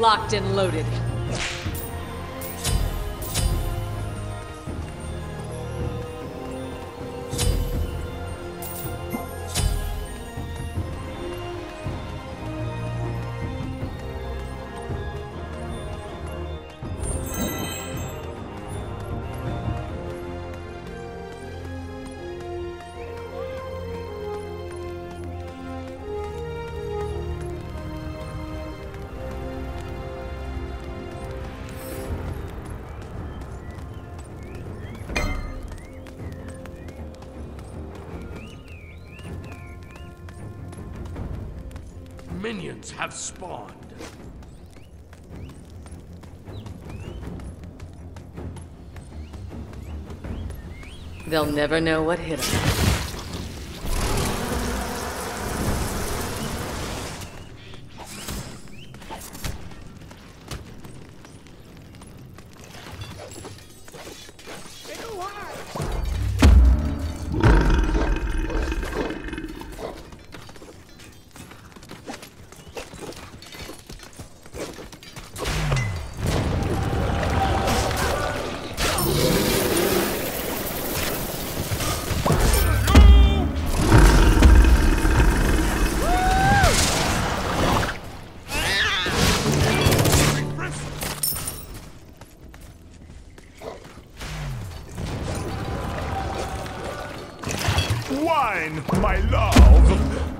Locked and loaded. Minions have spawned. They'll never know what hit them. Wine, my love!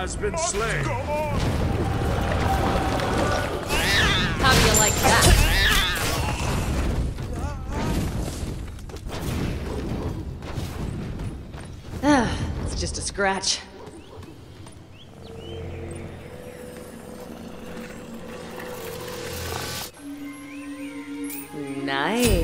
has been slain. How do you like that? Ah, it's just a scratch. Nice.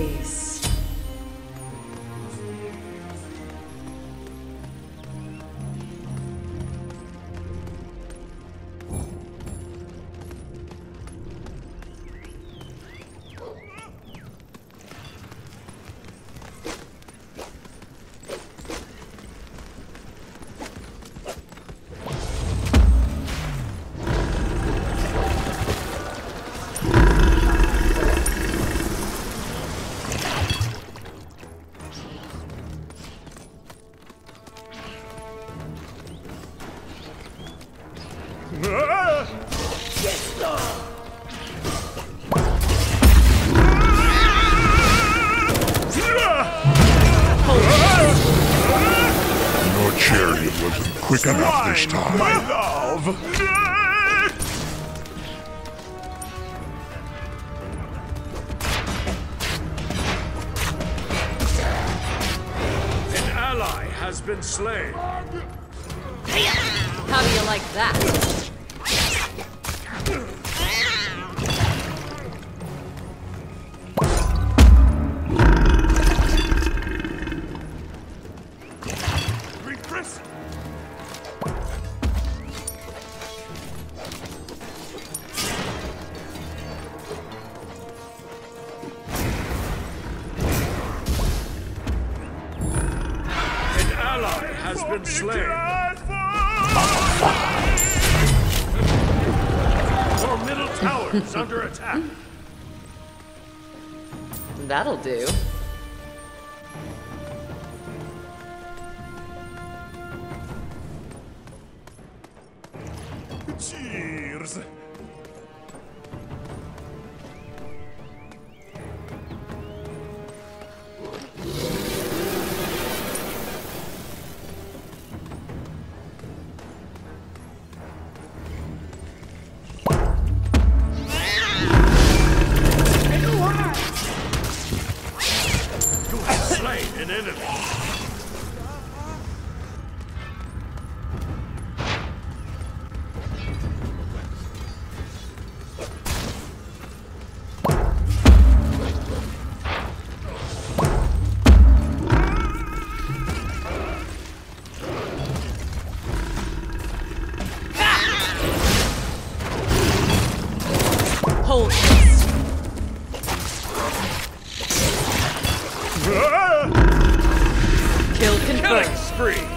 Enough this time. my love! An ally has been slain. How do you like that? Been slain. Your middle tower is under attack. That'll do. Cheers. Slain an enemy. Hold Killing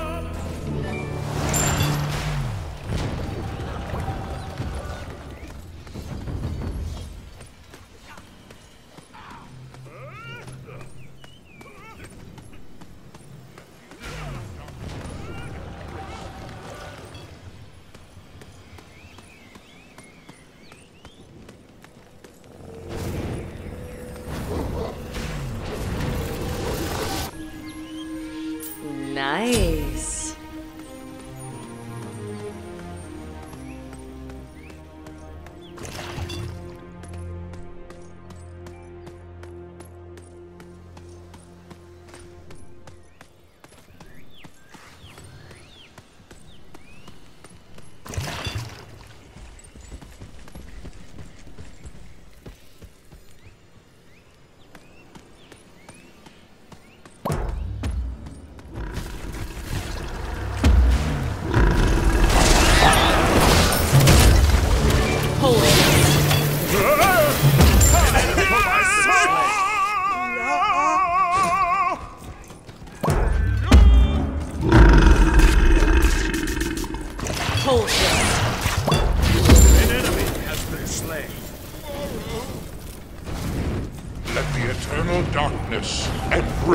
you.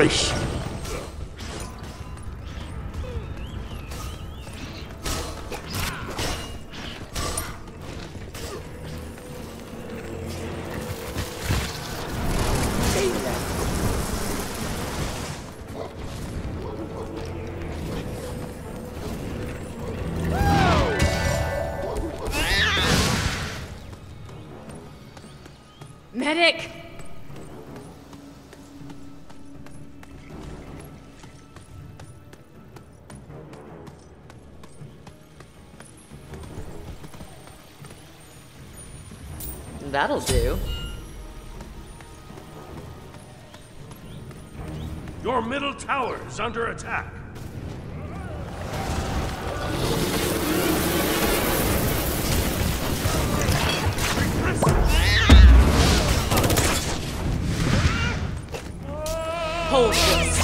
Medic! That'll do. Your middle tower is under attack. Hold this.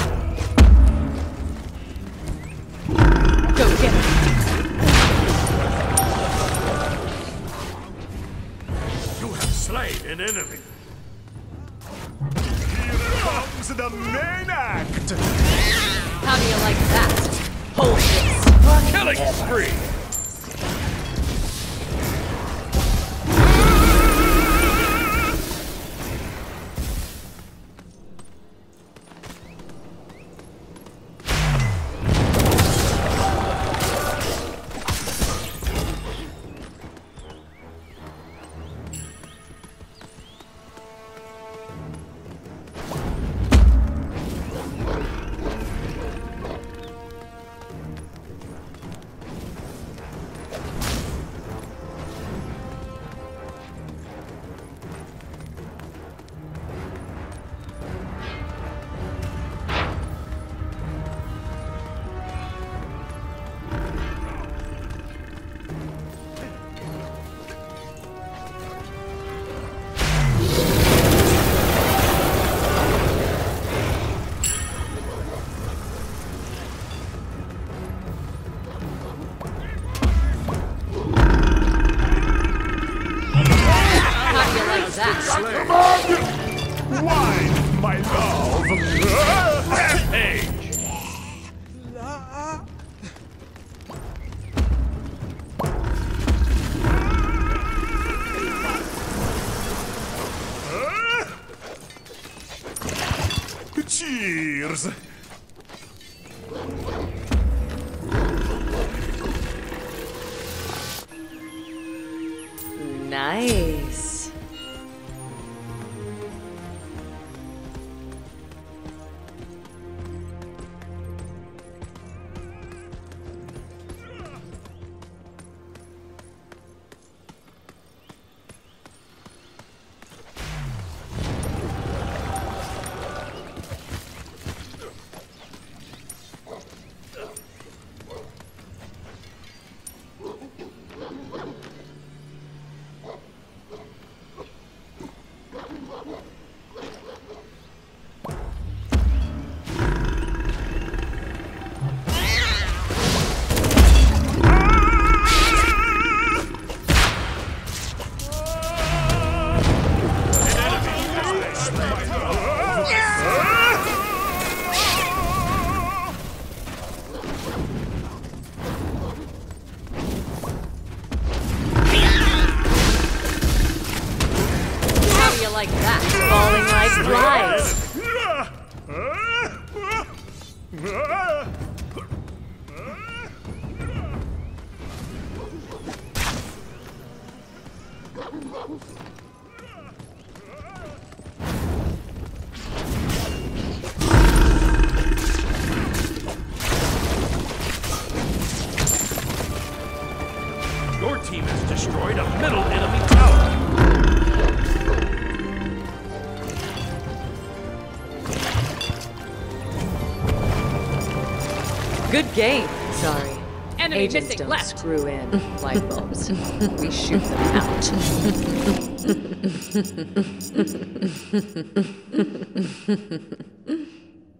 Slain an enemy. Here comes the main act. How do you like that? Hold this. Killing spree. Slain. Wine, my love. Rampage. Cheers. Nice. Your team has destroyed a middle enemy tower. Good game. Sorry. Enemy Agents missing don't left. screw in light bulbs. we shoot them out.